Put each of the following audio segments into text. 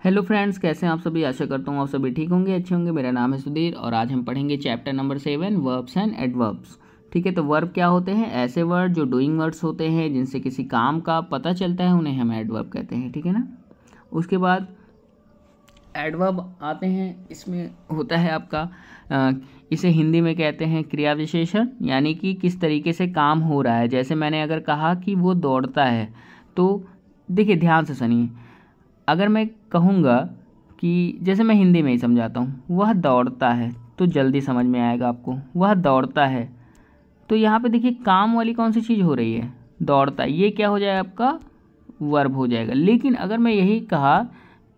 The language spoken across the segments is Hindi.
हेलो फ्रेंड्स कैसे हैं आप सभी? आशा करता हूँ आप सभी ठीक होंगे अच्छे होंगे। मेरा नाम है सुधीर और आज हम पढ़ेंगे chapter number seven verbs and adverbs ठीक है तो वर्ब क्या होते हैं? ऐसे वर्ड जो डूइंग वर्ड्स होते हैं जिनसे किसी काम का पता चलता है उन्हें हम एडवर्ब कहते हैं। ठीक है ना? उसके बाद एडवर्ब आते हैं इसमें होता है आपका आ, इसे हिंदी में कहते हैं क्रिया विशेषण यानी कि किस तरीके से काम हो रहा है। जैसे मैंने अगर कहा कि वो दौड़ता है तो देखिए ध्यान से सुनिए। अगर मैं कहूँगा कि जैसे मैं हिंदी में ही समझाता हूँ, वह दौड़ता है तो जल्दी समझ में आएगा आपको, वह दौड़ता है। तो यहाँ पे देखिए, काम वाली कौन सी चीज़ हो रही है? दौड़ता है ये क्या हो जाएगा आपका? वर्ब हो जाएगा। लेकिन अगर मैं यही कहा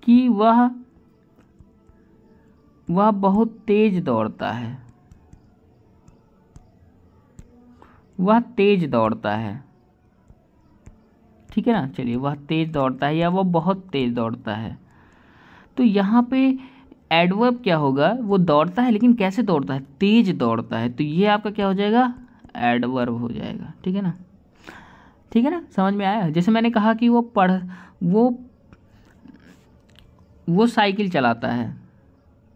कि वह वह बहुत तेज दौड़ता है, वह तेज दौड़ता है ठीक है ना? चलिए, वह तेज़ दौड़ता है या वह बहुत तेज़ दौड़ता है? तो यहाँ पे एडवर्ब क्या होगा? वो दौड़ता है, लेकिन कैसे दौड़ता है? तेज दौड़ता है। तो ये आपका क्या हो जाएगा? एडवर्ब हो जाएगा। ठीक है ना? ठीक है ना? समझ में आया? जैसे मैंने कहा कि वो पढ़, वो वो साइकिल चलाता है।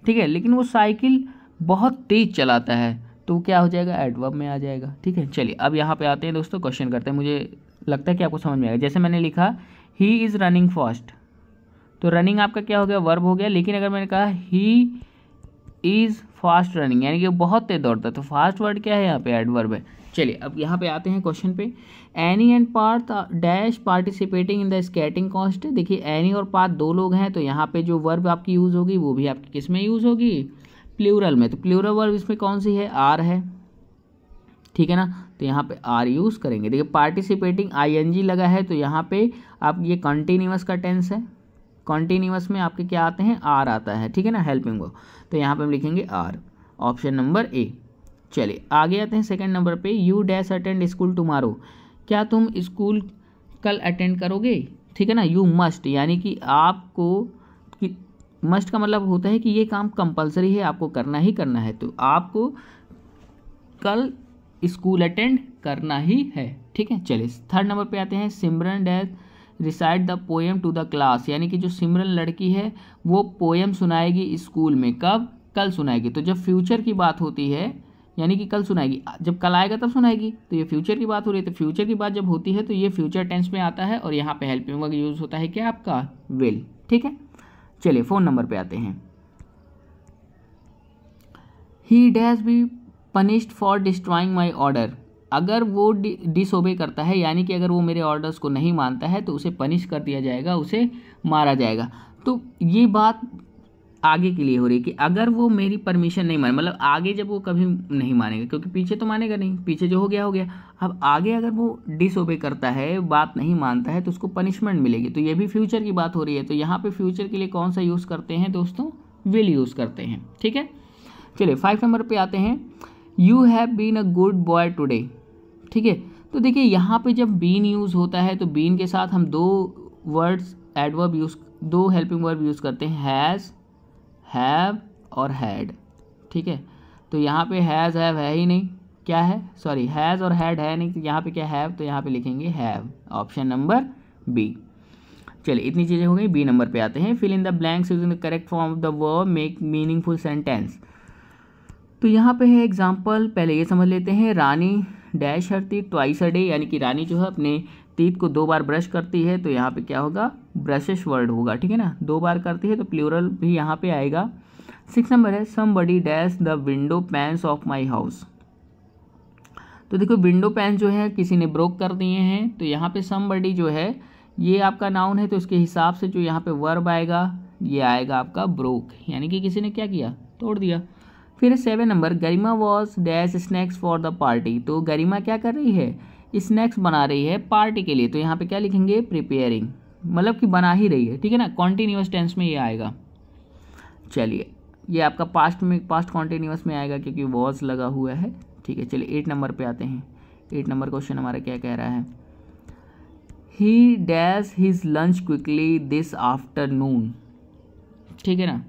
ठीक है? लेकिन वो साइकिल बहुत तेज चलाता है। तो क्या हो जाएगा? एडवर्ब में आ जाएगा। ठीक है? चलिए, अब यहाँ पे आते हैं दोस्तों क्वेश्चन करते हैं। मुझे लगता है कि आपको समझ में आएगा। जैसे मैंने लिखा ही इज़ रनिंग फास्ट तो रनिंग आपका क्या हो गया? वर्ब हो गया। लेकिन अगर मैंने कहा ही इज़ फास्ट रनिंग यानी कि बहुत तेज दौड़ता तो फास्ट वर्ड क्या है यहाँ पे? एडवर्ब है। चलिए, अब यहाँ पे आते हैं क्वेश्चन पे। Annie and Parth dash participating in the skating contest देखिए एनी और पार्थ दो लोग हैं तो यहाँ पे जो वर्ब आपकी यूज़ होगी, वो भी आपकी किसमें यूज़ होगी? प्लूरल में। तो प्लूरल वर्ब इसमें कौन सी है? आर है। ठीक है ना? तो यहाँ पे आर यूज़ करेंगे। देखिए पार्टिसिपेटिंग आईएनजी लगा है तो यहाँ पे आप, ये कॉन्टीन्यूस का टेंस है। कॉन्टीन्यूस में आपके क्या आते हैं? आर आता है, ठीक है ना? हेल्पिंग वो तो यहाँ पे हम लिखेंगे आर ऑप्शन नंबर ए चलिए, आगे आते हैं सेकंड नंबर पे। You dash attend school tomorrow क्या तुम स्कूल कल अटेंड करोगे? ठीक है ना? यू मस्ट यानी कि आपको मस्ट का मतलब होता है कि ये काम कंपलसरी है, आपको करना ही करना है। तो आपको कल स्कूल अटेंड करना ही है। ठीक है, चलिए। थर्ड नंबर पे आते हैं। Simran dash recite the poem to the class यानी कि जो सिमरन लड़की है, वो पोएम सुनाएगी स्कूल में। कब? कल सुनाएगी। तो जब फ्यूचर की बात होती है, यानी कि कल सुनाएगी। जब कल आएगा, तब सुनाएगी। तो ये फ्यूचर की बात हो रही है। तो फ्यूचर की बात जब होती है तो ये फ्यूचर टेंस में आता है और यहाँ पे हेल्पिंग वर्ग यूज़ होता है क्या आपका विल ठीक है? चलिए फ़ोन नंबर पे आते हैं। He dash be punished for destroying my order अगर वो डिसोबे करता है, यानी कि अगर वो मेरे ऑर्डर्स को नहीं मानता है तो उसे पनिश कर दिया जाएगा, उसे मारा जाएगा। तो ये बात आगे के लिए हो रही है कि अगर वो मेरी परमिशन नहीं माने मतलब आगे जब वो कभी नहीं मानेगा, क्योंकि पीछे तो मानेगा नहीं, पीछे जो हो गया हो गया। अब आगे अगर वो डिसोबे करता है, बात नहीं मानता है तो उसको पनिशमेंट मिलेगी। तो ये भी फ्यूचर की बात हो रही है। तो यहाँ पे फ्यूचर के लिए कौन सा यूज़ करते हैं, दोस्तों? विल यूज़ करते हैं। ठीक है? चलिए फाइव नंबर पर आते हैं। You have been a good boy today ठीक है? तो देखिए, यहाँ पे जब बीन यूज़ होता है तो बीन के साथ हम दो वर्ड्स एडवर्ब यूज़ दो हेल्पिंग वर्ब यूज़ करते हैं. हैज़ हैव और हैड ठीक है? तो यहाँ पे हैज़ हैव है ही नहीं. क्या है? सॉरी हैज़ और हैड है नहीं. तो यहाँ पे क्या हैव तो यहाँ पे लिखेंगे हैव ऑप्शन नंबर बी चलिए, इतनी चीज़ें हो गई. बी नंबर पे आते हैं. Fill in the blanks using the correct form of the verb make meaningful sentence तो यहाँ पे है एग्ज़ाम्पल पहले ये समझ लेते हैं, Rani dash her teeth twice a day यानी कि रानी जो है अपने तीत को दो बार ब्रश करती है तो यहाँ पे क्या होगा? ब्रशेस वर्ड होगा, ठीक है ना? दो बार करती है तो प्लूरल भी यहाँ पे आएगा। सिक्स नंबर है somebody dash the window panes of my house तो देखो विंडो पैंस जो है, किसी ने ब्रोक कर दिए हैं तो यहाँ पे सम बडी जो है, ये आपका नाउन है तो इसके हिसाब से जो यहाँ पे वर्ब आएगा, ये आएगा आपका ब्रोक यानी कि किसी ने क्या किया? तोड़ दिया। फिर seven number, Garima was dash snacks for the party तो गरिमा क्या कर रही है? स्नैक्स बना रही है पार्टी के लिए। तो यहाँ पे क्या लिखेंगे? प्रिपेयरिंग मतलब कि बना ही रही है। ठीक है ना? कॉन्टीन्यूस टेंस में ये आएगा। चलिए, ये आपका पास्ट में पास्ट कॉन्टीन्यूस में आएगा क्योंकि वॉज़ लगा हुआ है। ठीक है, चलिए एट नंबर पे आते हैं। एट नंबर क्वेश्चन हमारा क्या कह रहा है? He dash his lunch quickly this afternoon ठीक है ना?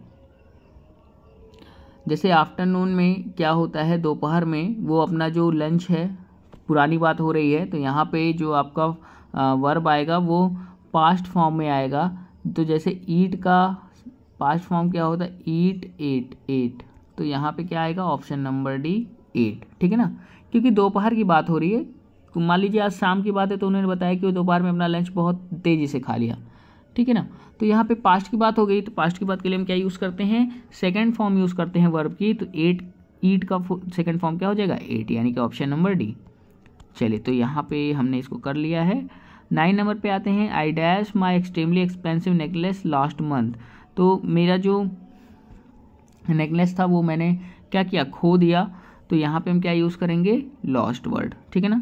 जैसे आफ्टरनून में क्या होता है, दोपहर में वो अपना जो लंच है, पुरानी बात हो रही है तो यहाँ पे जो आपका वर्ब आएगा वो पास्ट फॉर्म में आएगा। तो जैसे ईट का पास्ट फॉर्म क्या होता है? ईट एट एट तो यहाँ पे क्या आएगा? ऑप्शन नंबर डी एट ठीक है ना? क्योंकि दोपहर की बात हो रही है। तो मान लीजिए आज शाम की बात है तो उन्होंने बताया कि वो दोपहर में अपना लंच बहुत तेज़ी से खा लिया। ठीक है ना? तो यहाँ पे पास्ट की बात हो गई तो पास्ट की बात के लिए हम क्या यूज़ करते हैं? सेकेंड फॉर्म यूज़ करते हैं वर्ब की तो एट ईट का सेकेंड फॉर्म क्या हो जाएगा? एट यानी कि ऑप्शन नंबर डी चलिए तो यहाँ पे हमने इसको कर लिया है। नाइन नंबर पे आते हैं I dash my extremely expensive necklace last month तो मेरा जो नेकलेस था, वो मैंने क्या किया? खो दिया। तो यहाँ पे हम क्या यूज़ करेंगे? लॉस्ट वर्ड ठीक है ना?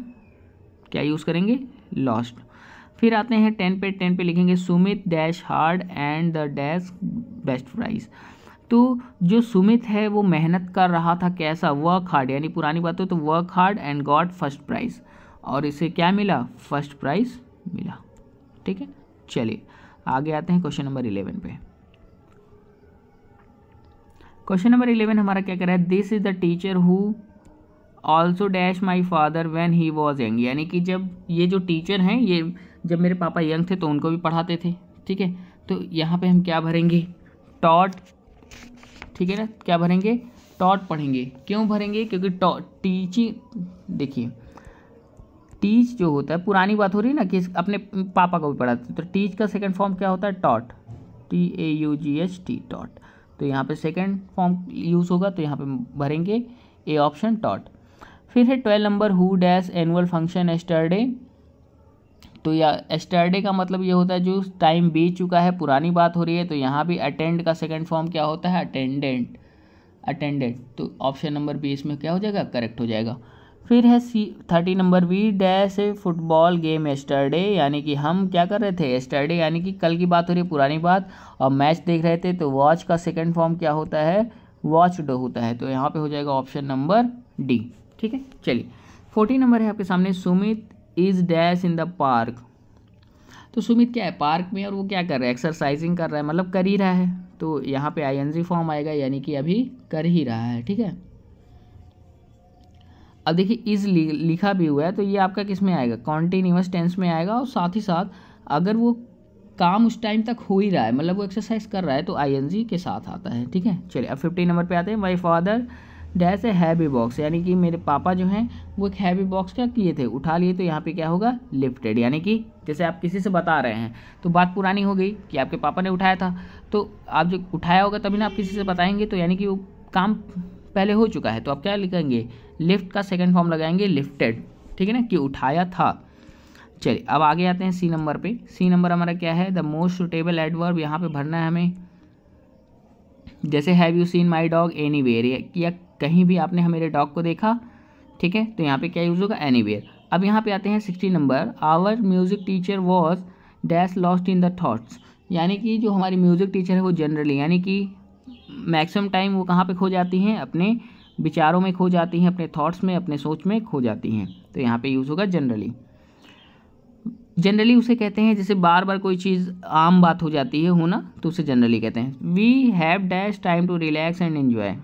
क्या यूज़ करेंगे? लॉस्ट फिर आते हैं टेन पे टेन पे लिखेंगे Sumit dash hard and the dash best prize. तो जो सुमित है, वो मेहनत कर रहा था कैसा? वर्क हार्ड, यानी पुरानी बात हो तो work hard and got first prize और इसे क्या मिला? फ़र्स्ट प्राइज़ मिला। ठीक है, चलिए, आगे आते हैं क्वेश्चन नंबर इलेवन पे। क्वेश्चन नंबर इलेवन हमारा क्या कर रहा है? This is the teacher who also dash my father when he was young यानी कि जब ये जो टीचर हैं, ये जब मेरे पापा यंग थे तो उनको भी पढ़ाते थे, ठीक है? तो यहाँ पे हम क्या भरेंगे? टॉट, ठीक है ना? क्या भरेंगे? टॉट पढ़ेंगे। क्यों भरेंगे? क्योंकि टीचिंग देखिए, टीच जो होता है, पुरानी बात हो रही है ना कि अपने पापा को भी पढ़ाते तो टीच का सेकंड फॉर्म क्या होता है? Taught. T A U G H T taught. तो यहाँ पे सेकंड फॉर्म यूज़ होगा तो यहाँ पे भरेंगे। A option, taught. फिर है twelve number who dash annual function yesterday तो या एस्टरडे का मतलब ये होता है, जो टाइम बीत चुका है, पुरानी बात हो रही है तो यहाँ भी अटेंड का सेकंड फॉर्म क्या होता है? अटेंडेंट अटेंडेंट तो ऑप्शन नंबर बी इसमें क्या हो जाएगा? करेक्ट हो जाएगा. फिर है thirteen number we dash football game yesterday यानी कि हम क्या कर रहे थे? एस्टरडे यानी कि कल की बात हो रही है, पुरानी बात, और मैच देख रहे थे तो वॉच का सेकेंड फॉर्म क्या होता है? वॉच डो होता है. तो यहाँ पे हो जाएगा ऑप्शन नंबर डी ठीक है? चलिए. फोर्टी नंबर है आपके सामने, Sumit is dash in the park तो सुमित क्या है? पार्क में और वो क्या कर रहा है? एक्सरसाइजिंग कर रहा है मतलब कर ही रहा है। तो यहाँ पे आई फॉर्म आएगा, यानी कि अभी कर ही रहा है, ठीक है? अब देखिए इज़ लिखा भी हुआ है तो ये आपका किसमें आएगा? कॉन्टीन्यूस टेंस में आएगा, और साथ ही साथ अगर वो काम उस टाइम तक हो ही रहा है मतलब वो एक्सरसाइज कर रहा है तो आई के साथ आता है, ठीक है? चलिए, अब फिफ्टी नंबर पे आते हैं। My father dash a heavy box यानी कि मेरे पापा जो हैं, वो एक हैवी बॉक्स क्या किए थे? उठा लिए तो यहाँ पे क्या होगा? लिफ्टेड यानी कि जैसे आप किसी से बता रहे हैं तो बात पुरानी हो गई कि आपके पापा ने उठाया था। तो आप जो उठाया होगा तभी ना आप किसी से बताएँगे तो यानी कि वो काम पहले हो चुका है तो आप क्या लिखेंगे? लिफ्ट का सेकेंड फॉर्म लगाएँगे लिफ्टेड ठीक है ना? कि उठाया था। चलिए, अब आगे आते हैं सी नंबर पे। सी नंबर हमारा क्या है? द मोस्ट सुटेबल एडवर्ब यहाँ पे भरना है हमें। जैसे have you seen my dog anywhere या कहीं भी आपने मेरे डॉग को देखा, ठीक है? तो यहाँ पे क्या यूज़ होगा? एनी वेयर अब यहाँ पे आते हैं sixteen number our music teacher was dash lost in the thoughts यानी कि जो हमारी म्यूज़िक टीचर है, वो जनरली यानी कि मैक्सिमम टाइम वो कहाँ पे खो जाती हैं? अपने विचारों में खो जाती हैं, अपने थॉट्स में, अपने सोच में खो जाती हैं। तो यहाँ पे यूज़ होगा जनरली जनरली उसे कहते हैं, जैसे बार बार कोई चीज़ आम बात हो जाती है होना तो उसे जनरली कहते हैं। We have dash time to relax and enjoy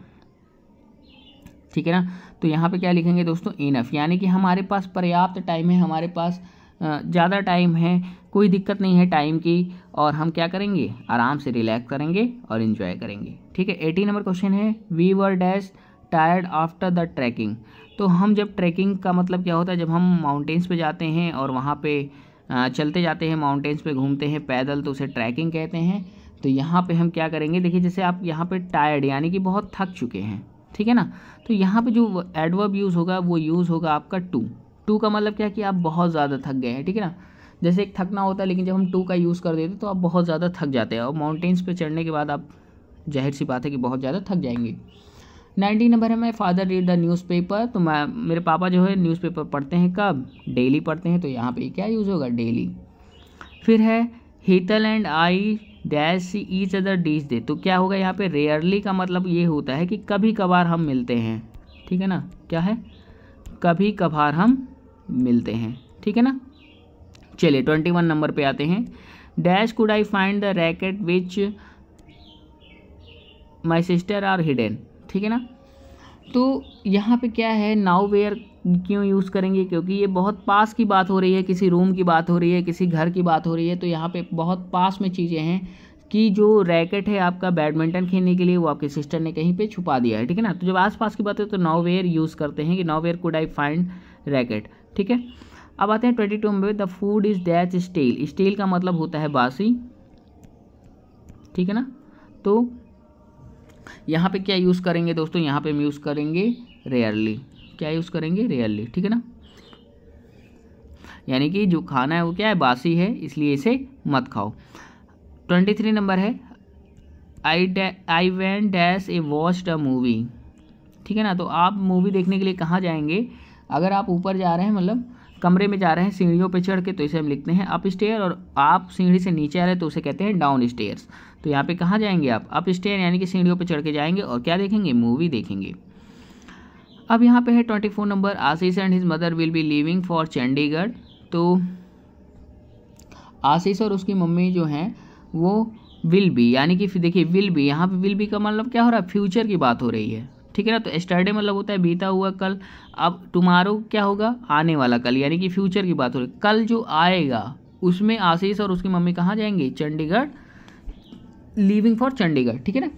ठीक है ना? तो यहाँ पे क्या लिखेंगे दोस्तों? इनफ यानी कि हमारे पास पर्याप्त टाइम है, हमारे पास ज़्यादा टाइम है, कोई दिक्कत नहीं है टाइम की, और हम क्या करेंगे? आराम से रिलैक्स करेंगे और इन्जॉय करेंगे। ठीक है? एटी नंबर क्वेश्चन है। We were dash tired after the trekking तो हम जब ट्रैकिंग का मतलब क्या होता है? जब हम माउंटेन्स पे जाते हैं और वहाँ पे चलते जाते हैं माउंटेन्स पे, घूमते हैं, पैदल तो उसे ट्रैकिंग कहते हैं। तो यहाँ पे हम क्या करेंगे? देखिए, जैसे आप यहाँ पे टायर्ड यानी कि बहुत थक चुके हैं, ठीक है ना? तो यहाँ पे जो एडवर्ब यूज़ होगा, वो यूज़ होगा आपका टू टू का मतलब क्या कि आप बहुत ज़्यादा थक गए हैं, ठीक है ना? जैसे एक थकना होता है, लेकिन जब हम टू का यूज़ कर देते तो आप बहुत ज़्यादा थक जाते हैं। और माउंटेन्स पर चढ़ने के बाद आप ज़ाहिर सी बात है कि बहुत ज़्यादा थक जाएँगे। नाइनटीन नंबर है, मैं फादर रीड द न्यूज़पेपर। तो मैं, मेरे पापा जो है, न्यूज़पेपर पढ़ते हैं कब? डेली पढ़ते हैं तो यहाँ पे क्या यूज़ होगा? डेली। फिर है Heetal and I dash see each other these days तो क्या होगा यहाँ पे? रेयरली का मतलब ये होता है कि कभी कभार हम मिलते हैं। ठीक है ना? क्या है? कभी कभार हम मिलते हैं। ठीक है ना? चलिए ट्वेंटी वन नंबर पे आते हैं। Dash could I find the racket which my sister are hidden ठीक है ना? तो यहाँ पे क्या है नाउ वेयर क्यों यूज़ करेंगे? क्योंकि ये बहुत पास की बात हो रही है, किसी रूम की बात हो रही है, किसी घर की बात हो रही है तो यहाँ पे बहुत पास में चीज़ें हैं कि जो रैकेट है आपका बैडमिंटन खेलने के लिए, वो आपके सिस्टर ने कहीं पे छुपा दिया है, ठीक है ना? तो जब आसपास की बात है तो नाउ वेयर यूज़ करते हैं कि now where could I find racket ठीक है? अब आते हैं ट्वेंटी टू में the food is dash stale stale का मतलब होता है बासी, ठीक है ना? तो यहाँ पे क्या यूज़ करेंगे दोस्तों? यहाँ पे हम यूज़ करेंगे रेयरली क्या यूज़ करेंगे? रेयरली ठीक है ना? यानी कि जो खाना है वो क्या है? बासी है, इसलिए इसे मत खाओ. ट्वेंटी थ्री नंबर है। I I went dash a watch a movie ठीक है ना? तो आप मूवी देखने के लिए कहाँ जाएँगे? अगर आप ऊपर जा रहे हैं मतलब कमरे में जा रहे हैं, सीढ़ियों पे चढ़ के तो इसे हम लिखते हैं, अप स्टेयर और आप सीढ़ी से नीचे आ रहे हैं तो उसे कहते हैं, डाउन स्टेयर्स. तो यहाँ पे कहाँ जाएँगे आप? अप स्टेयर यानी कि सीढ़ियों पे चढ़ के जाएँगे और क्या देखेंगे? मूवी देखेंगे। अब यहाँ पे है twenty four number, Ashish and his mother will be leaving for Chandigarh. तो आशीष और उसकी मम्मी जो हैं, वो विल बी, यानी कि देखिए, विल बी, यहाँ पे विल बी का मतलब क्या हो रहा है? फ्यूचर की बात हो रही है। ठीक है ना? तो एस्टरडे मतलब होता है बीता हुआ कल, अब टुमारो क्या होगा? आने वाला कल, यानी कि फ्यूचर की बात हो रही कल जो आएगा, उसमें आशीष और उसकी मम्मी कहाँ जाएँगे? चंडीगढ़ लिविंग फॉर चंडीगढ़, ठीक है ना?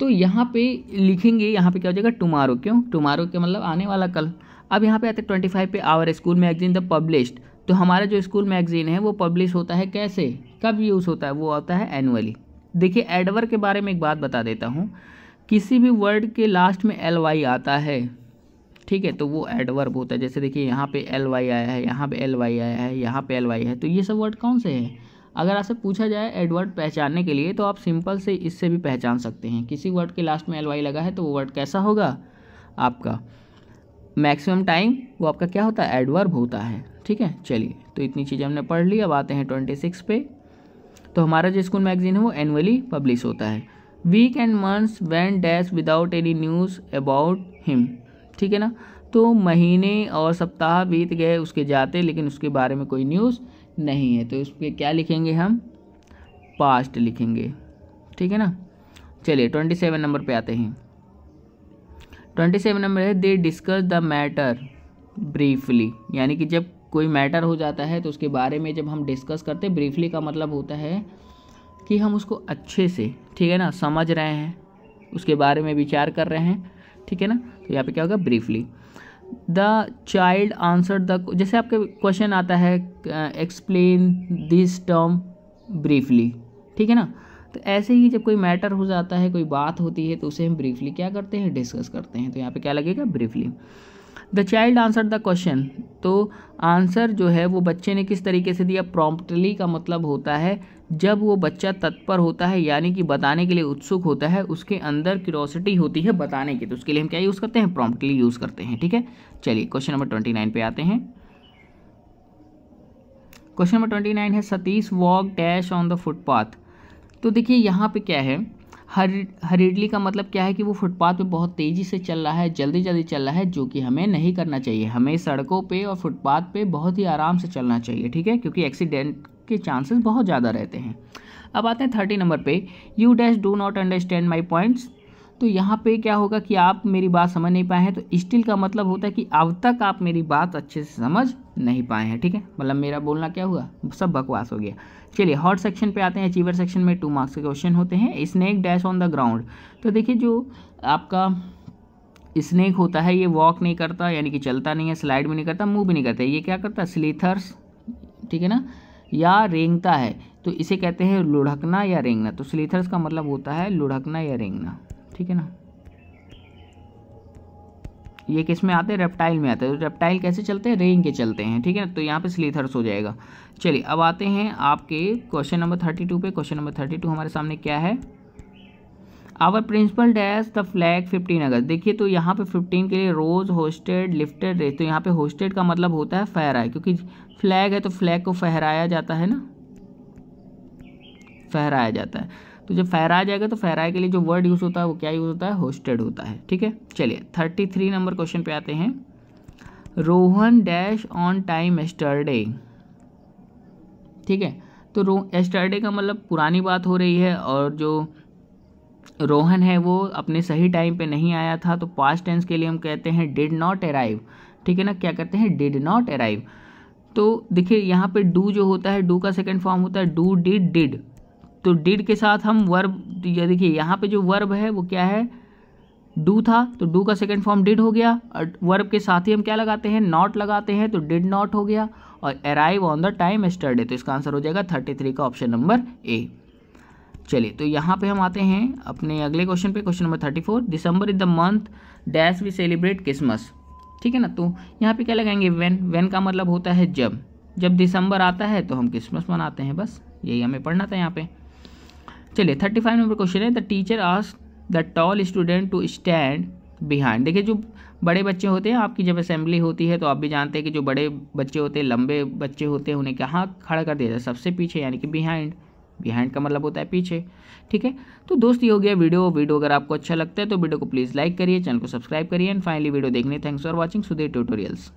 तो यहाँ पे लिखेंगे, यहाँ पे क्या हो जाएगा? टुमारो क्यों? टुमारो के मतलब आने वाला कल। अब यहाँ पे आते हैं ट्वेंटी फाइव पे our school magazine the published तो हमारा जो स्कूल मैगजीन है, वो पब्लिश होता है कैसे? कब यूज़ होता है? वो होता है एनुअली देखिए एडवर के बारे में एक बात बता देता हूँ। किसी भी वर्ड के लास्ट में एल वाई आता है। ठीक है तो वो एडवर्ब होता है। जैसे देखिए, यहाँ पे एल वाई आया है, यहाँ पे एल वाई आया है, यहाँ पे एल वाई है तो ये सब वर्ड कौन से हैं? अगर आपसे पूछा जाए एडवर्ड पहचानने के लिए तो आप सिंपल से इससे भी पहचान सकते हैं। किसी वर्ड के लास्ट में एल वाई लगा है तो वो वर्ड कैसा होगा? आपका मैक्सिमम टाइम वो आपका क्या होता है? एडवर्ब होता है। ठीक है, चलिए तो इतनी चीज़ें हमने पढ़ ली। अब आते हैं ट्वेंटी सिक्स पे। तो हमारा जो स्कूल मैगजीन है, वो एनुअली पब्लिश होता है। Week and months went dash without any news about him ठीक है ना? तो महीने और सप्ताह बीत गए, उसके जाते, लेकिन उसके बारे में कोई न्यूज़ नहीं है। तो इस पर क्या लिखेंगे हम? पास्ट लिखेंगे। ठीक है ना? चलिए ट्वेंटी सेवन नंबर पे आते हैं। ट्वेंटी सेवन नंबर है they discuss the matter briefly यानी कि जब कोई मैटर हो जाता है तो उसके बारे में जब हम डिस्कस करते ब्रीफली का मतलब होता है कि हम उसको अच्छे से, ठीक है ना, समझ रहे हैं, उसके बारे में विचार कर रहे हैं, ठीक है ना? तो यहाँ पे क्या होगा? Briefly the child answer the जैसे आपके क्वेश्चन आता है एक्सप्लेन दिस टर्म ब्रीफली ठीक है ना? तो ऐसे ही जब कोई मैटर हो जाता है, कोई बात होती है तो उसे हम ब्रीफली क्या करते हैं? डिस्कस करते हैं। तो यहाँ पे क्या लगेगा? Briefly the child answer the question तो आंसर जो है, वो बच्चे ने किस तरीके से दिया? प्रॉम्प्टली का मतलब होता है, जब वो बच्चा तत्पर होता है, यानी कि बताने के लिए उत्सुक होता है, उसके अंदर क्यूरोसिटी होती है बताने की। तो उसके लिए हम क्या यूज़ करते हैं? प्रॉम्प्टली यूज़ करते हैं, ठीक है? चलिए क्वेश्चन नंबर ट्वेंटी नाइन पे आते हैं। क्वेश्चन नंबर ट्वेंटी नाइन है, Satish walk dash on the footpath तो देखिए, यहाँ पे क्या है? हर हरीडली का मतलब क्या है कि वो फुटपाथ पे बहुत तेज़ी से चल रहा है जल्दी जल्दी चल रहा है, जो कि हमें नहीं करना चाहिए। हमें सड़कों पे और फुटपाथ पे बहुत ही आराम से चलना चाहिए, ठीक है? क्योंकि एक्सीडेंट के चांसेस बहुत ज़्यादा रहते हैं। अब आते हैं थर्टी नंबर पे। You dash do not understand my points तो यहाँ पे क्या होगा कि आप मेरी बात समझ नहीं पाए हैं तो स्टिल का मतलब होता है कि अब तक आप मेरी बात अच्छे से समझ नहीं पाए हैं, ठीक है? मतलब मेरा बोलना क्या हुआ? सब बकवास हो गया। चलिए हॉट सेक्शन पे आते हैं अचीवर सेक्शन में टू मार्क्स के क्वेश्चन होते हैं snake dash on the ground तो देखिए जो आपका स्नैक होता है, ये वॉक नहीं करता, यानी कि चलता नहीं है स्लाइड भी नहीं करता मूव भी नहीं करता, ये क्या करता है? स्लीथर्स ठीक है ना? या रेंगता है तो इसे कहते हैं लुढ़कना या रेंगना तो स्लीथर्स का मतलब होता है लुढ़कना या रेंगना, ठीक है ना? ये किसमें आते हैं? रेप्टाइल में आते हैं। तो रेप्टाइल कैसे चलते हैं? रेंग के चलते हैं, ठीक है ना? तो यहाँ पे स्लीथर्स हो जाएगा। चलिए, अब आते हैं आपके क्वेश्चन नंबर थर्टी टू पे। क्वेश्चन नंबर थर्टी टू हमारे सामने क्या है? Our principal dash the flag fifteen August देखिए तो यहाँ पे फिफ्टीन के लिए रोज होस्टेड लिफ्टेड रेस तो यहाँ पे होस्टेड का मतलब होता है फहराए क्योंकि फ्लैग है तो फ्लैग को फहराया जाता है ना? फहराया जाता है। तो जब फहराया जाएगा तो फहराए के लिए जो वर्ड यूज़ होता है, वो क्या यूज़ होता है? होस्टेड होता है, ठीक है? चलिए थर्टी थ्री नंबर क्वेश्चन पे आते हैं। Rohan dash on time yesterday ठीक है? तो रो एस्टरडे का मतलब पुरानी बात हो रही है, और जो रोहन है, वो अपने सही टाइम पे नहीं आया था तो पास्ट टेंस के लिए हम कहते हैं डिड नॉट अराइव ठीक है ना? क्या कहते हैं? डिड नॉट अराइव तो देखिए, यहाँ पे डू जो होता है डू का सेकंड फॉर्म होता है डू डिड डिड तो डिड के साथ हम वर्ब ये देखिए, यहाँ पे जो वर्ब है, वो क्या है? डू था तो डू का सेकेंड फॉर्म डिड हो गया। और वर्ब के साथ ही हम क्या लगाते हैं? नॉट लगाते हैं तो डिड नॉट हो गया। और arrive on the time yesterday तो इसका आंसर हो जाएगा थर्टी थ्री का ऑप्शन नंबर ए चलिए तो यहाँ पे हम आते हैं अपने अगले क्वेश्चन पे question number thirty four December is the month dash we celebrate Christmas ठीक है ना? तो यहाँ पे क्या लगाएँगे? वेन वेन का मतलब होता है जब। जब दिसंबर आता है तो हम क्रिसमस मनाते हैं, बस। यही हमें पढ़ना था यहाँ पे। चलिए थर्टी फाइव नंबर क्वेश्चन है. The teacher ask the tall student to stand behind देखिए, जो बड़े बच्चे होते हैं, आपकी जब असेंबली होती है तो आप भी जानते हैं कि जो बड़े बच्चे होते हैं, लंबे बच्चे होते हैं, उन्हें कहाँ खड़ा कर दिया जाए, सबसे पीछे, यानी कि बिहाइंड बिहाइंड का मतलब होता है पीछे, ठीक है? तो दोस्त, ये हो गया वीडियो. वीडियो अगर आपको अच्छा लगता है तो वीडियो को प्लीज़ लाइक करिए, चैनल को सब्सक्राइब करिए एंड फाइनली वीडियो देखने. Thanks for watching Sudhir tutorials